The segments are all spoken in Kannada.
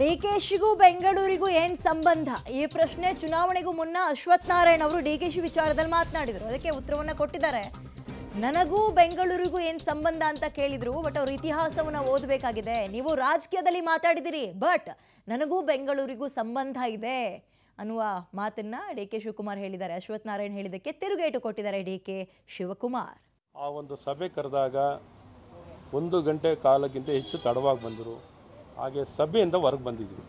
ಡಿಕೆಶಿಗೂ ಬೆಂಗಳೂರಿಗೂ ಏನ್ ಸಂಬಂಧ? ಈ ಪ್ರಶ್ನೆ ಚುನಾವಣೆಗೂ ಮುನ್ನ ಅಶ್ವಥ್ ನಾರಾಯಣ್ ಅವರು ಡಿಕೆಶಿ ವಿಚಾರದಲ್ಲಿ ಮಾತನಾಡಿದರು. ಅದಕ್ಕೆ ಉತ್ತರವನ್ನ ಕೊಟ್ಟಿದ್ದಾರೆ. ನನಗೂ ಬೆಂಗಳೂರಿಗೂ ಏನ್ ಸಂಬಂಧ ಅಂತ ಕೇಳಿದ್ರು, ಬಟ್ ಅವ್ರ ಇತಿಹಾಸವನ್ನ ಓದಬೇಕಾಗಿದೆ. ನೀವು ರಾಜಕೀಯದಲ್ಲಿ ಮಾತಾಡಿದಿರಿ, ಬಟ್ ನನಗೂ ಬೆಂಗಳೂರಿಗೂ ಸಂಬಂಧ ಇದೆ ಅನ್ನುವ ಮಾತನ್ನ ಡಿ ಕೆ ಶಿವಕುಮಾರ್ ಹೇಳಿದ್ದಾರೆ. ಅಶ್ವತ್ಥನಾರಾಯಣ್ ಹೇಳಿದ್ದಕ್ಕೆ ತಿರುಗೇಟು ಕೊಟ್ಟಿದ್ದಾರೆ ಡಿ ಕೆ ಶಿವಕುಮಾರ್. ಆ ಒಂದು ಸಭೆ ಕರೆದಾಗ ಒಂದು ಗಂಟೆ ಕಾಲಕ್ಕಿಂತ ಹೆಚ್ಚು ತಡವಾಗಿ ಬಂದರು. ಹಾಗೆ ಸಭೆಯಿಂದ ಹೊರಗೆ ಬಂದಿದ್ವಿ.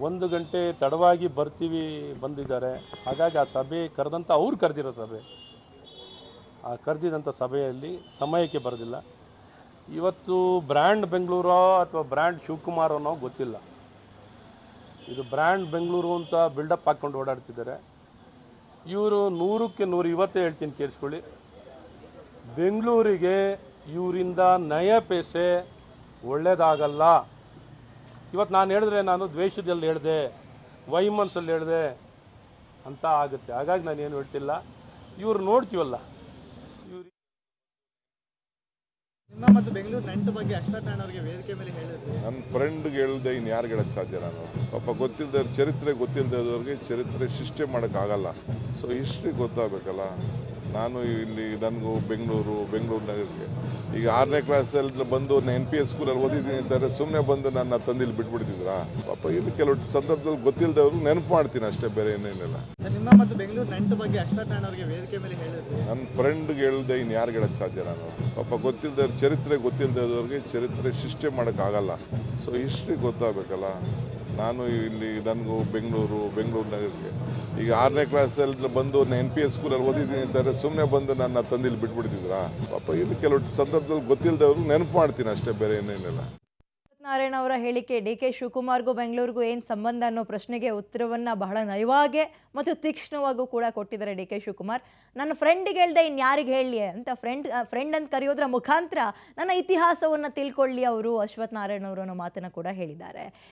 ಒಂದು ಗಂಟೆ ತಡವಾಗಿ ಬರ್ತೀವಿ ಬಂದಿದ್ದಾರೆ. ಹಾಗಾಗಿ ಆ ಸಭೆ ಕರೆದಂಥ ಅವ್ರು ಕರೆದಿರೋ ಸಭೆ. ಆ ಕರೆದಿದಂಥ ಸಭೆಯಲ್ಲಿ ಸಮಯಕ್ಕೆ ಬರೋದಿಲ್ಲ. ಇವತ್ತು ಬ್ರ್ಯಾಂಡ್ ಬೆಂಗಳೂರೋ ಅಥವಾ ಬ್ರ್ಯಾಂಡ್ ಶಿವಕುಮಾರ್ ಅನ್ನೋ ಗೊತ್ತಿಲ್ಲ. ಇದು ಬ್ರ್ಯಾಂಡ್ ಬೆಂಗಳೂರು ಅಂತ ಬಿಲ್ಡಪ್ ಹಾಕ್ಕೊಂಡು ಓಡಾಡ್ತಿದ್ದಾರೆ. ಇವರು ನೂರಕ್ಕೆ ನೂರು ಇವತ್ತೇ ಹೇಳ್ತೀನಿ ಕೇಳಿಸ್ಕೊಳ್ಳಿ. ಬೆಂಗಳೂರಿಗೆ ಇವರಿಂದ ನಯ ಪೈಸೆ ಒಳ್ಳೇದಾಗಲ್ಲ. ಇವತ್ತು ನಾನು ಹೇಳಿದ್ರೆ ನಾನು ದ್ವೇಷದಲ್ಲಿ ಹೇಳಿದೆ ವೈಮನ್ಸಲ್ಲಿ ಹೇಳಿದೆ ಅಂತ ಆಗುತ್ತೆ. ಹಾಗಾಗಿ ನಾನು ಏನು ಹೇಳ್ತಿಲ್ಲ. ಇವ್ರು ನೋಡ್ತೀವಲ್ಲ. ಇವ್ರು ನಿಮ್ಮ ಮತ್ತು ಬೆಂಗಳೂರು ನಂಟು ಬಗ್ಗೆ ಅಶ್ವಥ್ ಅವರಿಗೆ ವೇದಿಕೆ ಮೇಲೆ ಹೇಳಿದ್ರು. ನನ್ನ ಫ್ರೆಂಡ್ಗೆ ಹೇಳ್ದೆ ಇನ್ನು ಯಾರು ಹೇಳಕ್ಕೆ ಸಾಧ್ಯ ನಾನು? ಪಾಪ ಗೊತ್ತಿಲ್ಲದವ್ರ ಚರಿತ್ರೆ ಗೊತ್ತಿಲ್ಲದವ್ರಿಗೆ ಚರಿತ್ರೆ ಸೃಷ್ಟಿ ಮಾಡೋಕ್ಕಾಗಲ್ಲ ಸೊ ಹಿಸ್ಟ್ರಿ ಗೊತ್ತಾಗಬೇಕಲ್ಲ. ನಾನು ಇಲ್ಲಿ ನನಗೂ ಬೆಂಗಳೂರು ಬೆಂಗಳೂರು ನಗರಕ್ಕೆ. ಈಗ ಆರನೇ ಕ್ಲಾಸಲ್ಲಿ ಬಂದು ಎನ್ ಪಿ ಎಸ್ ಸ್ಕೂಲಲ್ಲಿ ಓದಿದ್ದೀನಿ ಅಂತಾರೆ ಸುಮ್ಮನೆ ಬಂದು ನನ್ನ ತಂದಿಲ್ಲಿ ಬಿಟ್ಬಿಡ್ತಿದ್ರಾ ಪಾಪ ಇಲ್ಲಿ ಕೆಲವು ಸಂದರ್ಭದಲ್ಲಿ ಗೊತ್ತಿಲ್ಲದವ್ರು ನೆನಪು ಮಾಡ್ತೀನಿ ಅಷ್ಟೇ ಬೇರೆ ಏನೇನಿಲ್ಲ ನನ್ನ ಫ್ರೆಂಡ್ಗೆ ಹೇಳ್ದೆ ಇನ್ನು ಯಾರು ಹೇಳಕ್ಕೆ ಸಾಧ್ಯ ನಾನು? ಪಾಪ ಗೊತ್ತಿಲ್ಲದವ್ರ ಚರಿತ್ರೆ ಗೊತ್ತಿಲ್ಲದವ್ರಿಗೆ ಚರಿತ್ರೆ ಸೃಷ್ಟಿ ಮಾಡೋಕ್ಕಾಗಲ್ಲ. ಸೊ ಹಿಸ್ಟ್ರಿ ಗೊತ್ತಾಗಬೇಕಲ್ಲ? ನಾನು ಇಲ್ಲಿ ನನಗೂ ಬೆಂಗಳೂರು ಬೆಂಗಳೂರು ನಗರಕ್ಕೆ. ಈಗ ಆರನೇ ಕ್ಲಾಸಲ್ಲಿ ಬಂದು ಎನ್ ಪಿ ಎಸ್ ಸ್ಕೂಲಲ್ಲಿ ಓದಿದ್ದೀನಿ ಅಂತಾರೆ ಸುಮ್ಮನೆ ಬಂದು ನನ್ನ ತಂದಿಲ್ಲಿ ಬಿಟ್ಬಿಡ್ತಿದ್ರಾ ಪಾಪ ಇಲ್ಲಿ ಕೆಲವು ಸಂದರ್ಭದಲ್ಲಿ ಗೊತ್ತಿಲ್ಲದವ್ರು ನೆನಪು ಮಾಡ್ತೀನಿ ಅಷ್ಟೇ, ಬೇರೆ ಏನೇನಿಲ್ಲ. ನಾರಾಯಣ ಅವರ ಹೇಳಿಕೆ ಡಿ ಕೆ ಶಿವಕುಮಾರ್ಗೂ ಬೆಂಗಳೂರಿಗೂ ಏನು ಸಂಬಂಧ ಅನ್ನೋ ಪ್ರಶ್ನೆಗೆ ಉತ್ತರವನ್ನು ಬಹಳ ನಯವಾಗೆ ಮತ್ತು ತೀಕ್ಷ್ಣವಾಗೂ ಕೂಡ ಕೊಟ್ಟಿದ್ದಾರೆ ಡಿ ಕೆ ಶಿವಕುಮಾರ್. ನನ್ನ ಫ್ರೆಂಡಿಗೆ ಹೇಳ್ದೆ ಇನ್ಯಾರಿಗೆ ಹೇಳಿ ಅಂತ ಫ್ರೆಂಡ್ ಫ್ರೆಂಡ್ ಅಂತ ಕರೆಯೋದ್ರ ಮುಖಾಂತರ ನನ್ನ ಇತಿಹಾಸವನ್ನು ತಿಳ್ಕೊಳ್ಳಿ ಅವರು ಅಶ್ವಥ್ ನಾರಾಯಣ ಅವರು ಅನ್ನೋ ಮಾತನ್ನು ಕೂಡ ಹೇಳಿದ್ದಾರೆ.